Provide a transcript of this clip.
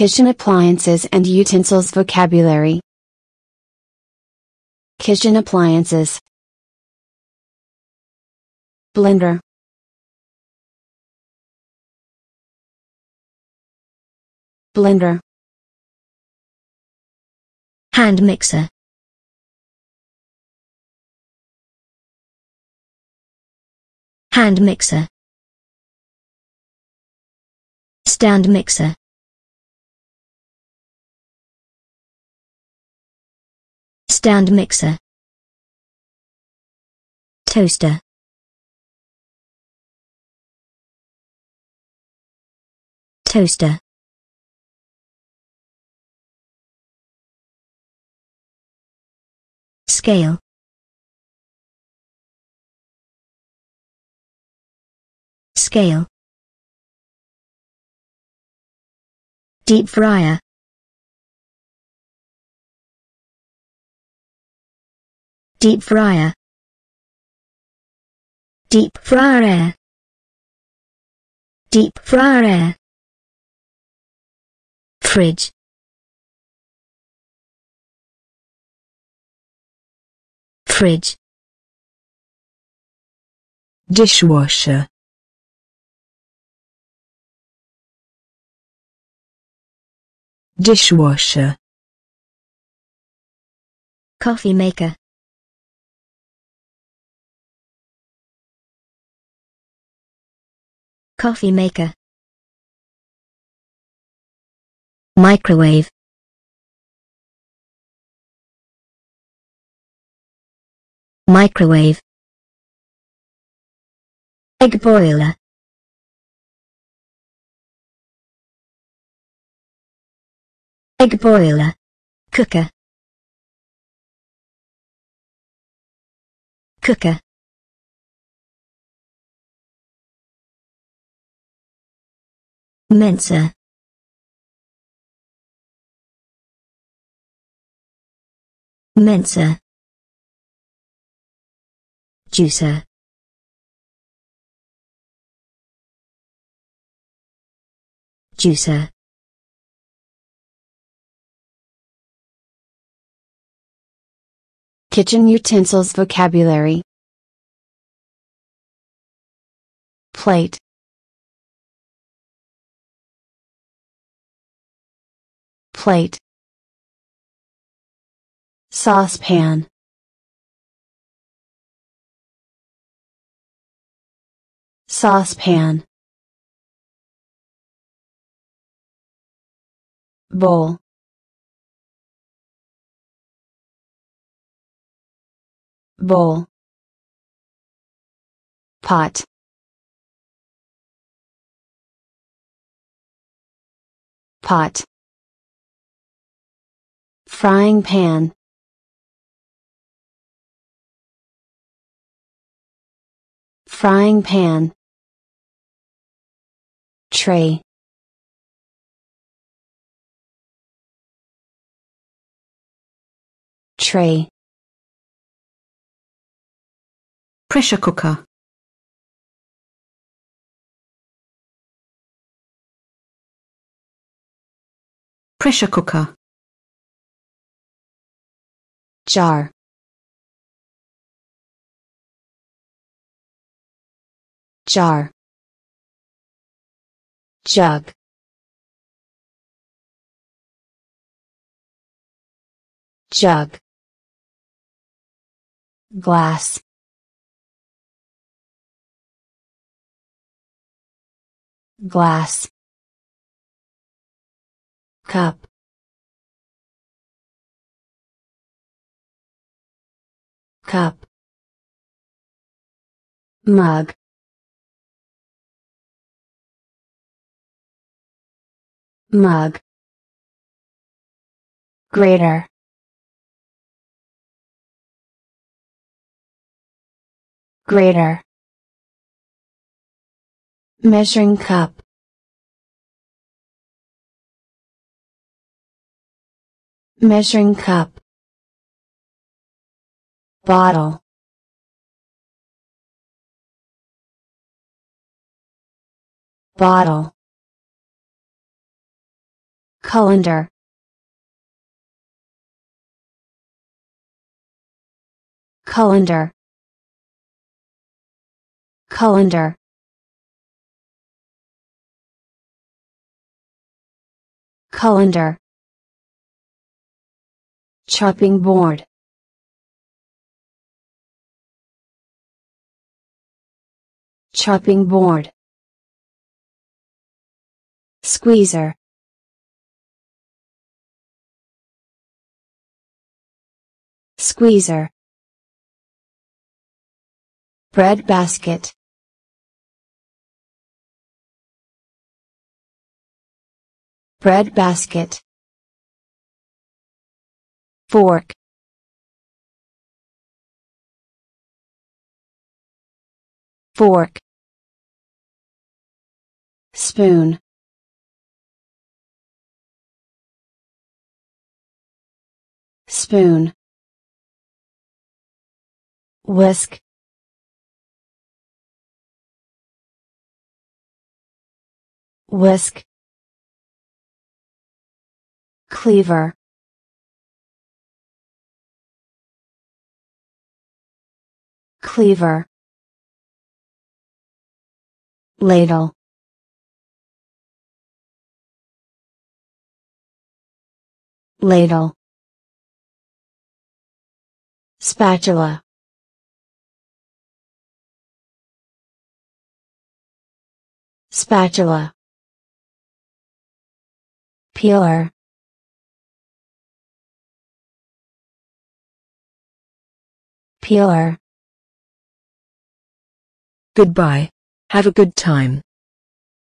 Kitchen appliances and utensils vocabulary. Kitchen appliances. Blender. Blender. hand mixer, hand mixer, stand mixer, stand mixer, toaster, toaster. Scale. Scale. Deep fryer. Deep fryer. Deep fryer. Deep fryer. Fridge. Fridge. dishwasher dishwasher Coffee maker. Coffee maker. Microwave. Microwave. Egg boiler. Egg boiler. Cooker. Cooker. Mincer. Mincer. Juicer. Juicer. Kitchen utensils vocabulary. Plate. Plate. Saucepan. Saucepan. Bowl. Bowl. Pot. Pot. Frying pan. Frying pan. Tray. Tray. Pressure cooker. Pressure cooker. Jar. Jar. Jug. Jug. Glass. Glass. Cup. Cup. Mug. Mug. Grater. Grater. Measuring cup. Measuring cup. Bottle. Bottle. Colander. Colander. Colander. Colander. Chopping board. Chopping board. Squeezer. Squeezer. Bread basket. Bread basket. Fork. Fork. Spoon. Spoon. Whisk. Whisk. Cleaver. Cleaver. Ladle. Ladle. Spatula. Spatula. Peeler. Peeler. Goodbye. Have a good time.